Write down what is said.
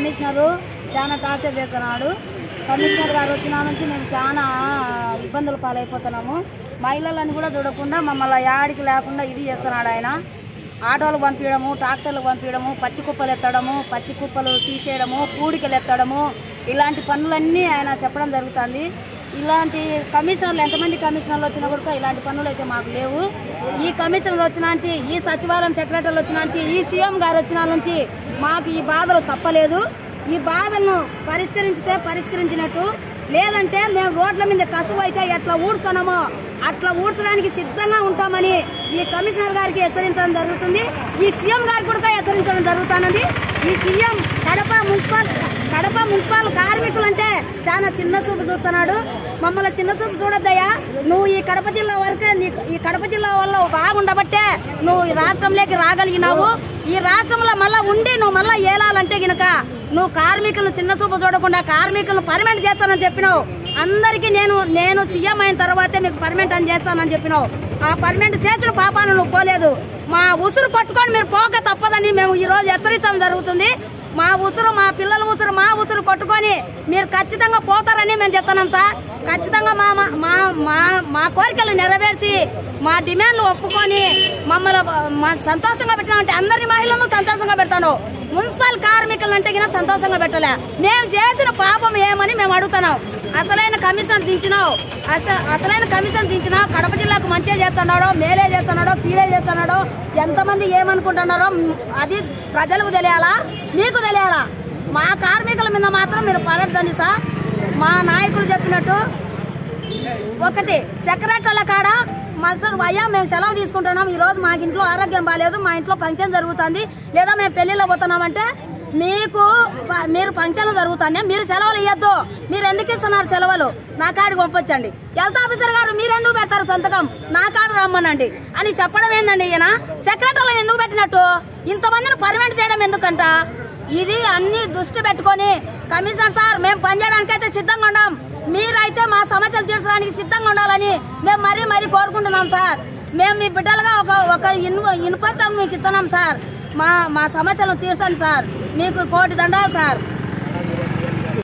Commissioner చాలా torture చేస్తున్నాడు. Commissioner గారు వచ్చిన నుంచి మేము చాలా ఇబ్బందులు పాలైపోతున్నాము. మహిళలను కూడా చూడకుండా మమ్మల్ని యాడికి లేకుండా ఇది చేస్తున్నాడు ఆయన. ఆటోలు పంపించడము ట్రాక్టర్లు పంపించడము పచ్చి కుప్పలు ఎత్తడము పచ్చి కుప్పలు తీసేయడము పూడికలు ఎత్తడము ఇలాంటి పనులన్నీ ఆయన చెప్పడం జరుగుతుంది. ఇలాంటి కమిషనర్లు ఎంతమంది కమిషనర్లు వచ్చినా కూడా ఇలాంటి పనులు అయితే మాకు లేవు. ఈ కమిషనర్ వచ్చినాంచి ఈ సచివాలయం సెక్రటరీలు వచ్చినాంచి ఈ సీఎం గారు వచ్చిన నుంచి మాకు ఈ బాధలు తప్పలేదు. ఈ బాధలను పరిష్కరించితే పరిష్కరించినట్టు. లేదంటే మేము రోడ్ల మీద కసువు అయితే ఎట్లా ఊడుతున్నామో అట్లా ఊడ్చడానికి సిద్ధంగా ఉంటామని ఈ కమిషనర్ గారికి హెచ్చరించడం జరుగుతుంది. ఈ సీఎం గారికి కూడా హెచ్చరించడం జరుగుతున్నది ఈ CM Kadapa municipal Kadapa municipal కార్మికులంటే చాలా చిన్న చూపు చూస్తున్నాడు. మమ్మల్ని చిన్న చూపు చూడొద్దయ్యా. నువ్వు ఈ కడప జిల్లా వరకే ఈ కడప జిల్లా వల్ల బాగుండబట్టే నువ్వు ఈ రాష్ట్రంలోకి రాగలిగినావు. ఈ రాష్ట్రంలో మళ్ళా ఉండి నువ్వు మళ్ళా ఏలాలంటే గినక నువ్వు కార్మికులను చిన్న చూపు చూడకుండా కార్మికులను పర్మనెంట్ చేస్తానని చెప్పినావు. అందరికీ నేను నేను సీఎం అయిన తర్వాతే మీకు పర్మనెంట్ అని చేస్తానని చెప్పినావు. ఆ పర్మనెంట్ చేసిన పాపాను నువ్వు పోలేదు. మా ఉసురు కొట్టుకొని మీరు పోక తప్పదని మేము ఈ రోజు హెచ్చరించడం జరుగుతుంది. మా ఉసురు మా పిల్లల ఉసురు మా ఉసురు కొట్టుకొని మీరు ఖచ్చితంగా పోతారని మేము చెప్తున్నాం సార్. ఖచ్చితంగా మా మా- మా మా కోరికలు నెరవేర్చి మా డిమాండ్లు ఒప్పుకొని మమ్మల్ని మా సంతోషంగా పెట్టినామంటే అందరి మహిళలను సంతోషంగా పెడతాను. మున్సిపల్ కార్మికులు అంటే గిన సంతోషంగా పెట్టలే. మేము చేసిన పాపం ఏమని మేము అడుగుతున్నాం. అసలైన కమిషన్ దించినావు. అసలైన కమిషన్ దించినావు. కడప జిల్లాకు మంచిగా చేస్తున్నాడో మేలే చేస్తున్నాడో కీడే చేస్తున్నాడో ఎంతమంది ఏమనుకుంటున్నారో అది ప్రజలకు తెలియాలా? మీకు తెలియాలా? మా కార్మికుల మీద మాత్రం మీరు పడద్దండి సార్. మా నాయకులు చెప్పినట్టు ఒకటి సెక్రటరీల కాడ మాస్టర్ అయ్యా మేము సెలవు తీసుకుంటున్నాం. ఈ రోజు మాకు ఇంట్లో ఆరోగ్యం బాగాలేదు మా ఇంట్లో ఫంక్షన్ జరుగుతుంది. లేదా మేము పెళ్ళిలో పోతున్నామంటే మీకు ప- మీరు ఫంక్షన్లు జరుగుతాయి మీరు సెలవులు ఇవ్వద్దు మీరు ఎందుకు ఇస్తున్నారు సెలవులు? నా కాడికి పంపించండి. హెల్త్ ఆఫీసర్ గారు మీరు ఎందుకు పెడతారు సంతకం? నా కాడ రమ్మనండి. అని చెప్పడం ఏందండి ఈయన? సెక్రటరీలను ఎందుకు పెట్టినట్టు? ఇంతమందిని పర్మనెంట్ చేయడం ఎందుకంట? ఇది అన్ని దృష్టి పెట్టుకొని కమిషనర్ సార్ మేము పనిచేయడానికి అయితే సిద్ధంగా ఉన్నాం. మీరైతే మా సమస్యలు తీర్చడానికి సిద్ధంగా ఉండాలని మేము మరీ మరీ కోరుకుంటున్నాం సార్. మేము మీ బిడ్డలుగా ఒక ఒక ఇను ఇనుపత్రం మీకు ఇస్తున్నాం సార్. మా మా సమస్యలను తీర్చండి సార్. మీకు కోటి దండాలు సార్.